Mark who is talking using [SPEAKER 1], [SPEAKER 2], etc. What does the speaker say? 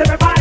[SPEAKER 1] everybody.